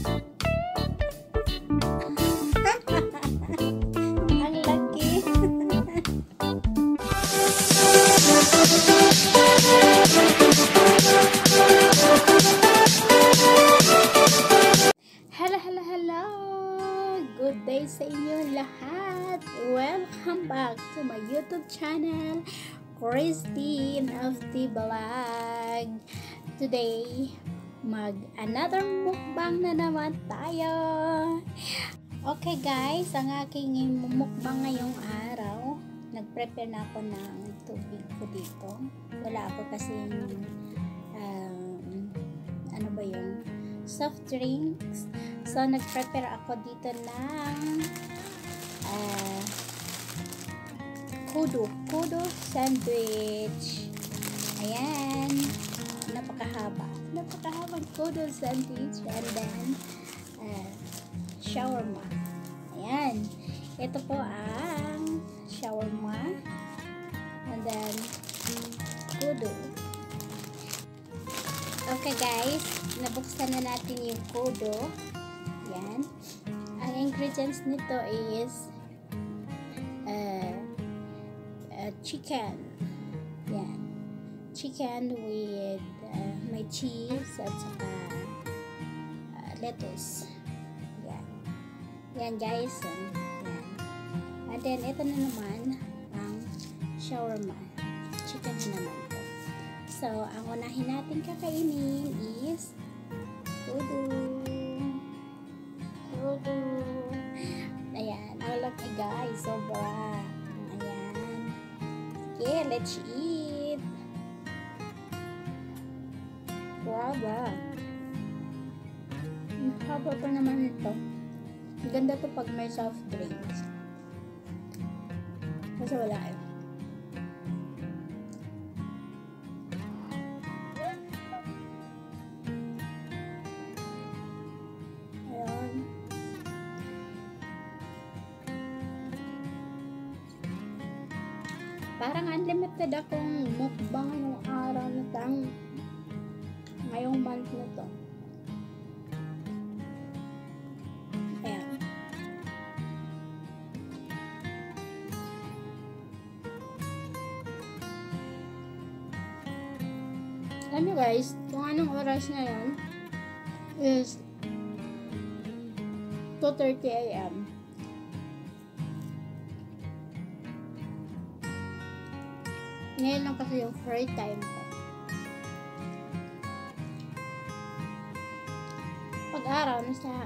day sa inyo lahat! Welcome back to my YouTube channel, Christine of the Vlog. Today, mag another mukbang na naman tayo. Okay guys, ang aking mukbang ngayong araw, nag-prepare na ako ng tubig ko dito. Wala ako kasi um, ano ba yung soft drinks. So, nag-prepare ako dito ng uh, kudo. Kudo sandwich. Ayan. Napakahaba. Napakahabang kudo sandwich. And then, uh, shawarma. Ayan. Ito po ang shawarma. And then, kudo. Okay guys, nabuksan na natin yung kudo. Yan. Ang ingredients nito is uh, uh, chicken. Yan. Chicken with may cheese at saka uh, lettuce. Yan. Yan guys. Yan. And then, ito na naman ang shawarma. Chicken na naman. So, ang unahin natin kakainin is kudu. Kudu. Ayan. Ang laki guys. Sobra. Ayan. Okay, let's eat. Ang ganda to pag may soft drinks. Kasi wala eh. Parang unlimited akong mukbang ngayong araw na tang ngayong month na to. Alam niyo guys, kung anong oras na yan is 2.30 a.m. Ngayon lang kasi yung free time ko. Pag-araw, nasa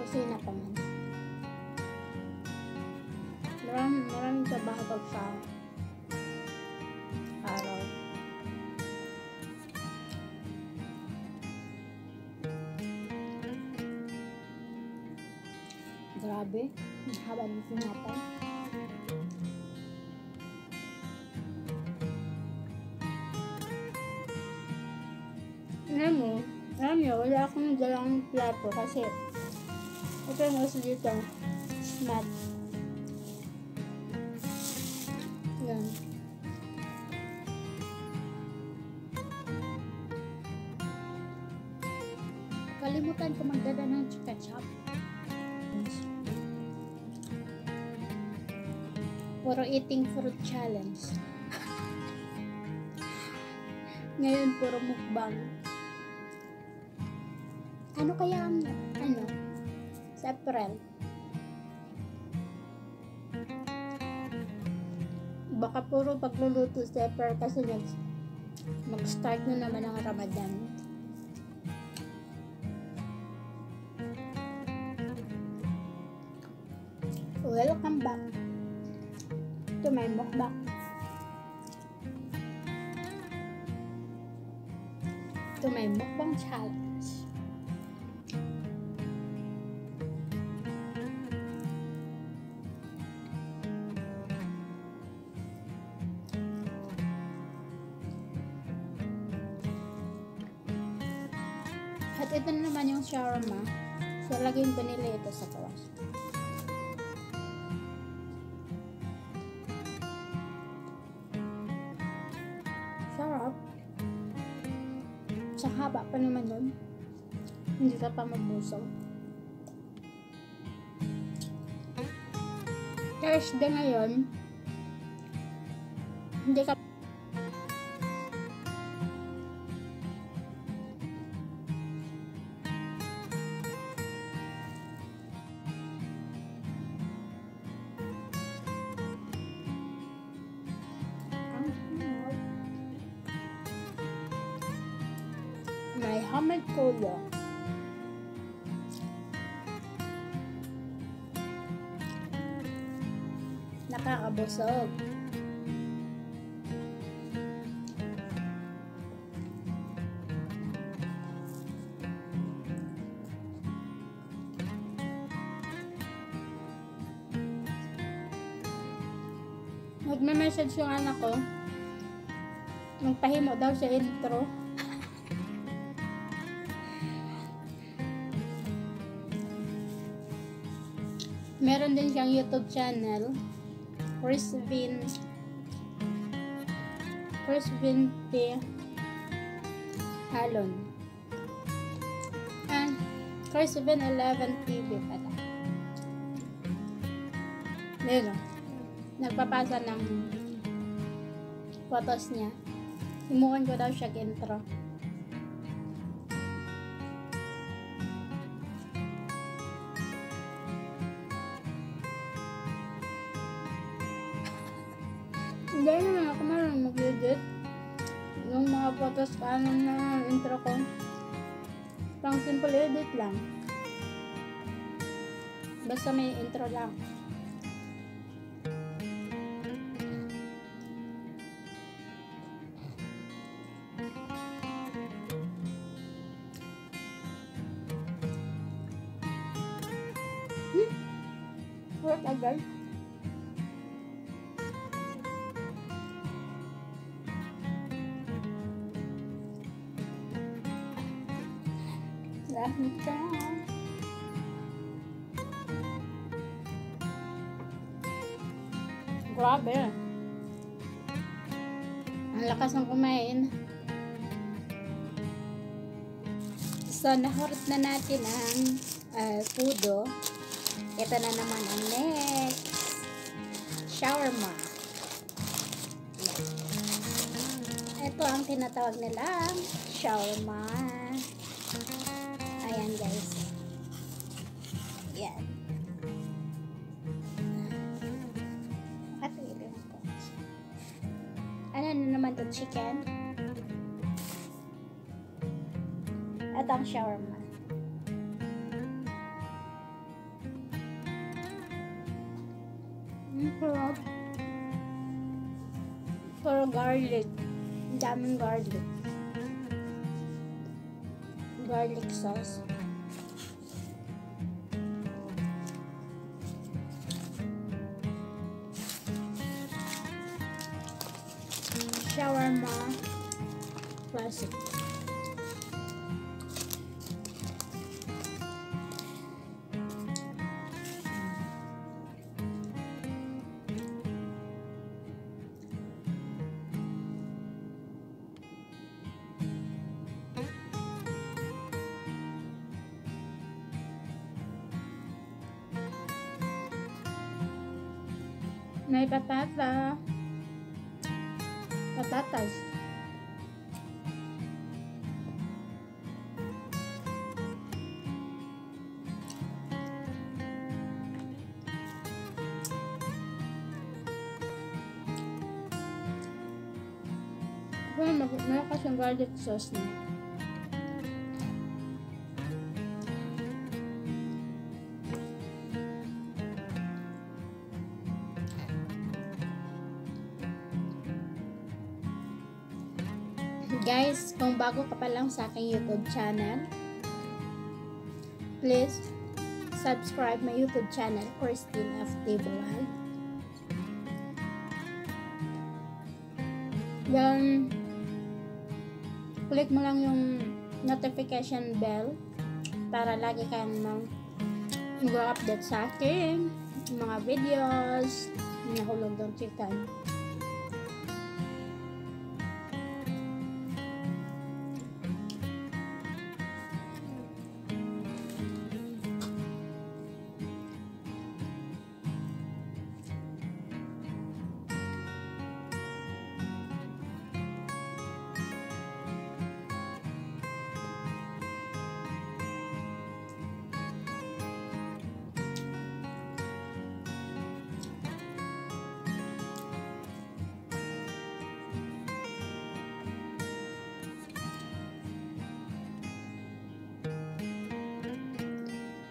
kusina pa man. Maraming, maraming trabaho pag sa haba ng sinapay. Alam mo, alam niyo, wala akong dalang plato kasi ito yung gusto dito, mat. Puro eating fruit challenge. Ngayon, puro mukbang. Ano kaya ang, ano, sa April? Baka puro pagluluto sa April kasi nag, mag-start na naman ang Ramadan. Welcome back to my mukbang. To my mukbang challenge. At ito na naman yung shawarma. So, laging vanilla ito sa kawas. Hindi ka pa mabusog. Thursday ngayon, hindi ka Nakakabusog. Nagme-message yung anak ko. Magpahimo daw sa intro. Meron din siyang YouTube channel. Chris Vin P. Alon. Chris Vin 11 TV pala. Yun o. Nagpapasa ng photos niya. Himukan ko daw siya intro. Mag-edit. Yung mga photos ano na intro ko. Pang simple edit lang. Basta may intro lang. Dahil ka. Grabe. Ang lakas ng kumain. So, nahurot na natin ang uh, pudo. Ito na naman ang next. Shawarma. Ito ang tinatawag nilang shawarma. Ayan guys. Yan. Makatili na po. Ano na naman to chicken? At ang shawarma. Ang sarap. Puro garlic. Daming garlic. Garlic sauce. May patata. Patatas. Well, malakas yung garlic sauce niya. Guys, kung bago ka pa lang sa aking YouTube channel, please subscribe my YouTube channel, Christine F. Vlog. Then, click mo lang yung notification bell para lagi kang mag-update sa akin, mga videos, nahulog ng chicken.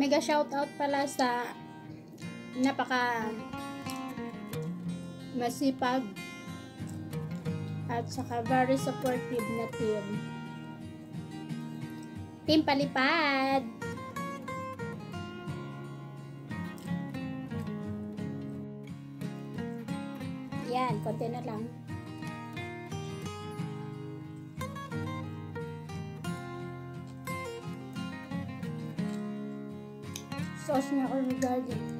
Mega shoutout pala sa napaka masipag at saka very supportive na team. Team Palipad! Yan, konti na lang. Sauce na or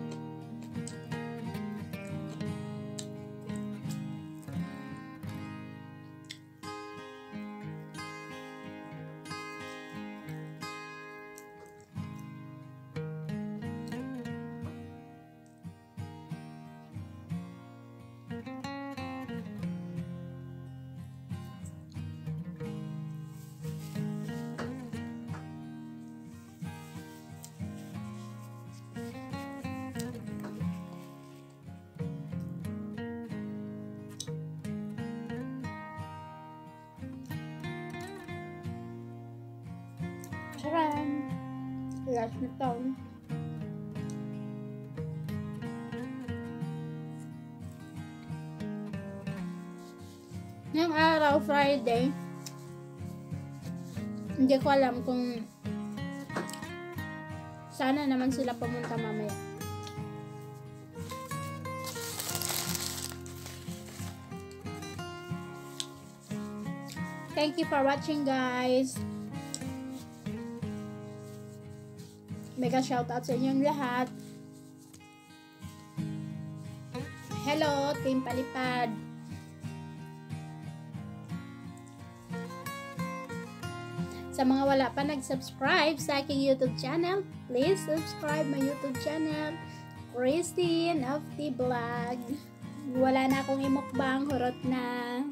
Last na to. Ngayong araw, Friday, hindi ko alam kung sana naman sila pumunta mamaya. Thank you for watching, guys. Mega shoutout sa inyong lahat. Hello, Team Palipad. Sa mga wala pa nag-subscribe sa aking YouTube channel, please subscribe my YouTube channel, Christine of the Vlog. Wala na akong imukbang, hurot na.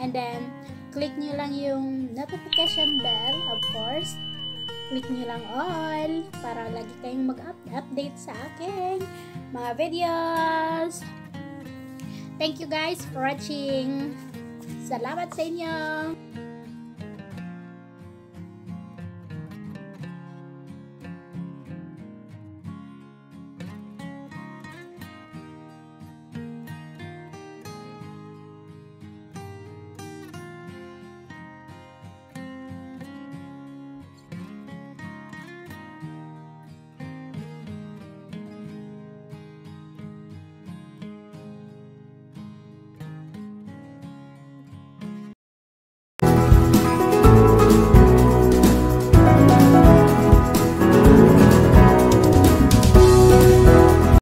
And then, click nyo lang yung notification bell, of course. Click nyo lang all para lagi kayong mag-update sa aking mga videos. Thank you guys for watching. Salamat sa inyo.